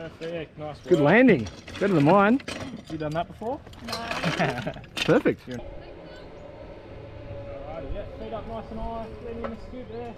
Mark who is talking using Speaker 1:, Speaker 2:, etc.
Speaker 1: Perfect, nice work.
Speaker 2: Good landing. Better than mine.
Speaker 1: You done that before?
Speaker 3: No.
Speaker 2: Perfect.
Speaker 1: Alrighty, yeah, feet up nice and high, lean in the scoop there.